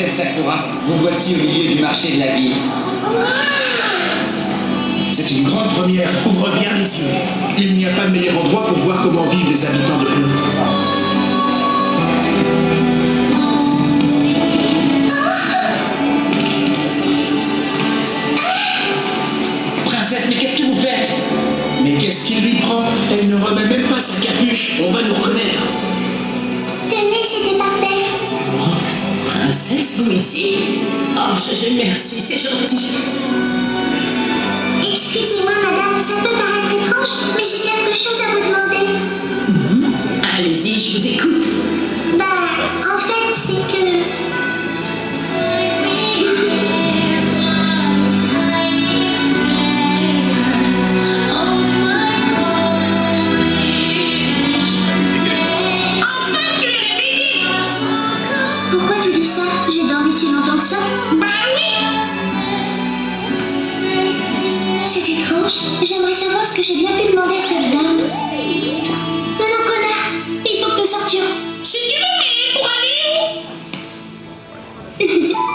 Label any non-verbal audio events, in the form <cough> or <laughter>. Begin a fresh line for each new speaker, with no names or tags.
Princesse Sakura, vous voici au milieu du marché de la ville.
C'est une grande première. Ouvre bien les yeux. Il n'y a pas de meilleur endroit pour voir comment vivent les habitants de Clos.
Princesse, mais qu'est-ce que vous faites?
Mais qu'est-ce qui lui prend? Elle ne remet même pas sa capuche. On va nous reconnaître.
Vous Oh, je, je- merci, c'est gentil.
Excusez-moi, madame, ça peut paraître étrange, mais j'ai quelque chose à vous demander. J'ai dormi si longtemps que ça
Bah oui
C'est étrange. J'aimerais savoir ce que j'ai bien pu demander à cette dame. Non, connard Il faut que nous sortions.
Si tu veux, mais pour aller où? <laughs>